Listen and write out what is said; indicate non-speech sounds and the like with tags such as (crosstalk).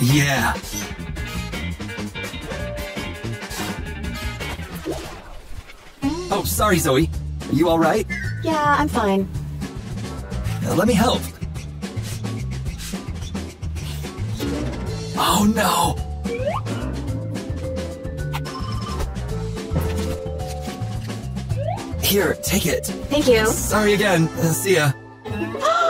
Yeah. Oh, sorry, Zoe. You alright? Yeah, I'm fine. Now, let me help. Oh no! Here, take it. Thank you. Sorry again. Uh, see ya. (gasps) (gasps) (gasps) Oh,